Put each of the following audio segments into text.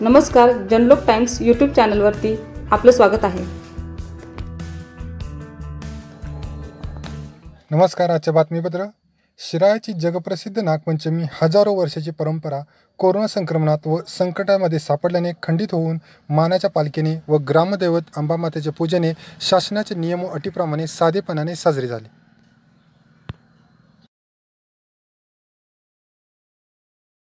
नमस्कार जनलोक times YouTube चॅनलवरती आपलं स्वागत आहे. नमस्कार आजच्या बातमीपत्र. शिराळ्याची जगप्रसिद्ध नागपंचमी हजारो वर्षाची परंपरा कोरोना संक्रमणात व संकटामध्ये सापडल्याने खंडित होऊन मानाच्या पालखीने व ग्रामदैवत अंबामातेच्या पूजेने शासनाचे नियम व अटीप्रमाणे साधेपणाने साजरी झाली.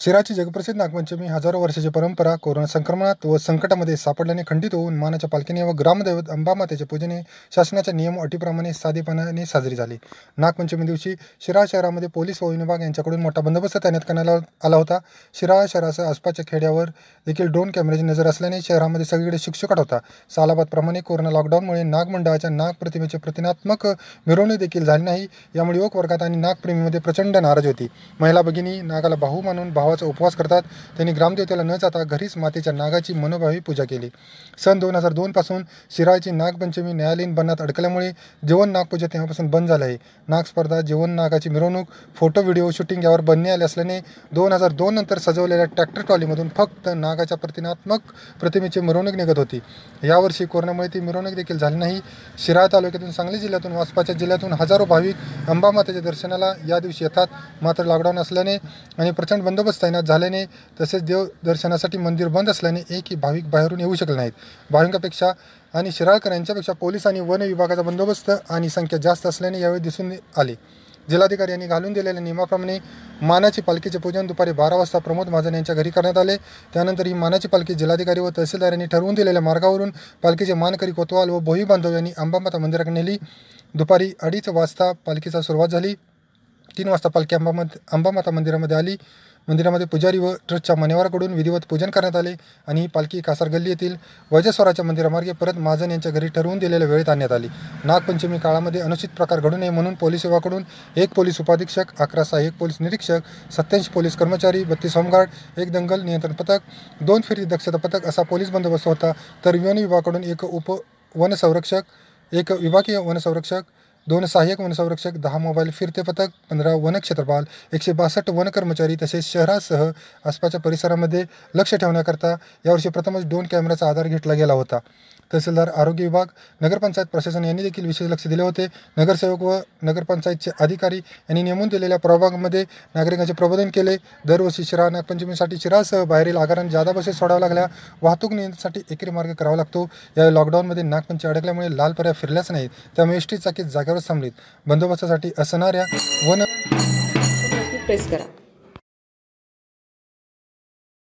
शिराची जगप्रसिद्ध नागपंचमी हजारो वर्षाची परंपरा कोरोना संक्रमणात व संकटामध्ये सापडल्याने खंडित होऊन मानाच्या पालखीने व ग्रामदैवत अंबामातेच्या पूजेने शासनाच्या नियम अटीप्रमाणे साधेपणाने साजरी झाली. नागपंचमी दिवशी शिरा शहरामध्ये पोलीस व विभाग यांच्याकडून मोठा बंदोबस्त तैनात करण्यात आला होता. शिरा शहरासह आसपासच्या खेड्यावर देखील ड्रोन कॅमेऱ्याची नजर असल्याने शहरामध्ये सगळीकडे शिक्षकट होता. सालाबादप्रमाणे कोरोना लॉकडाऊनमुळे नागमंडळाच्या नाग प्रतिमेचे प्रतिनात्मक मिरवणूक देखील झाली नाही. यामुळे युवक वर्गात आणि नागप्रेमीमध्ये प्रचंड नाराज होती. महिला भगिनी नागाला भाऊ मानून भावाचा उपवास करतात. त्यांनी ग्रामदेवतेला न जाता घरीच मातेच्या नागाची मनोभावी पूजा केली. सन दोन हजार दोनपासून शिराळची नागपंचमी न्यायालयीन बंधात अडकल्यामुळे जीवन नागपूजा तेव्हापासून बंद झालं आहे. नाग स्पर्धा जीवन नागाची मिरवणूक फोटो व्हिडिओ शूटिंग यावर बंदी आले असल्याने दोन हजार दोन नंतर सजवलेल्या ट्रॅक्टर ट्रॉलीमधून फक्त नागाच्या प्रतिनात्मक प्रतिमेची मिरवणूक निघत होती. यावर्षी कोरोनामुळे ती मिरवणूक देखील झाली नाही. शिराळ तालुक्यातून सांगली जिल्ह्यातून वासपाच्या जिल्ह्यातून हजारो भाविक अंबामातेच्या दर्शनाला या दिवशी येतात. मात्र लॉकडाऊन असल्याने आणि प्रचंड बंदोबस्त तैनात झाल्याने तसेच देव दर्शनासाठी मंदिर बंद असल्याने एकही भाविक बाहेरून येऊ शकले नाहीत. भाविकांपेक्षा आणि शिराळकर यांच्यापेक्षा पोलीस आणि वन विभागाचा बंदोबस्त आणि संख्या जास्त असल्याने यावेळी दिसून आले. जिल्हाधिकारी यांनी घालून दिलेल्या नियमाप्रमाणे मानाची पालखीचे पूजन दुपारी बारा वाजता प्रमोद महाजन यांच्या घरी करण्यात आले. त्यानंतर ही मानाची पालखी जिल्हाधिकारी व तहसीलदार यांनी ठरवून दिलेल्या मार्गावरून पालखीचे मानकरी कोतवाल व भोई बांधव यांनी अंबामाता मंदिराकडे नेली. दुपारी अडीच वाजता पालखीचा सुरुवात झाली. तीन वाजता पालखी अंबामा अंबामाता मंदिरामध्ये आली. मंदिरामध्ये पुजारी व ट्रस्टच्या मान्यवराकडून विधिवत पूजन करण्यात आले आणि ही पालखी कासार गल्ली येथील वजस्वराच्या मंदिरामार्गे परत महाजन यांच्या घरी ठरवून दिलेल्या वेळेत आणण्यात आली. नागपंचमी काळामध्ये अनुचित प्रकार घडू नये म्हणून पोलीस विभागाकडून एक पोलीस उपाधीक्षक अकरा सहाय्यक पोलीस निरीक्षक सत्याऐंशी पोलीस कर्मचारी बत्तीस होमगार्ड एक दंगल नियंत्रण पथक दोन फेरी दक्षता पथक असा पोलीस बंदोबस्त होता. तर वन विभागाकडून एक उप वनसंरक्षक एक विभागीय वनसंरक्षक दोन सहाय्यक वनसंरक्षक दहा मोबाईल फिरते पथक पंधरा वनक्षेत्रपाल एकशे बासष्ट वनकर्मचारी तसेच शहरासह आसपासच्या परिसरामध्ये लक्ष ठेवण्याकरता यावर्षी प्रथमच ड्रोन कॅमेऱ्याचा आधार घेतला गेला होता. तहसीलदार आरोग्य विभाग नगरपंचायत प्रशासन यांनी देखील विशेष लक्ष दिले होते. नगरसेवक व नगरपंचायतचे अधिकारी यांनी नेमून दिलेल्या प्रभागामध्ये नागरिकांचे प्रबोधन केले. दरवर्षी शिरा नागपंचमीसाठी शिरासह बाहेरील आगारांना जादा बसेस सोडाव्या लागल्या. वाहतूक नियंत्रणासाठी एकरी मार्ग करावा लागतो. या लॉकडाऊनमध्ये नागपंचमी अडकल्यामुळे लाल पर्याय फिरल्याच नाहीत. त्यामुळे एस टी चाकीत जागेवर थांबलीत बंदोबस्तासाठी असणाऱ्या वन प्रेस करा.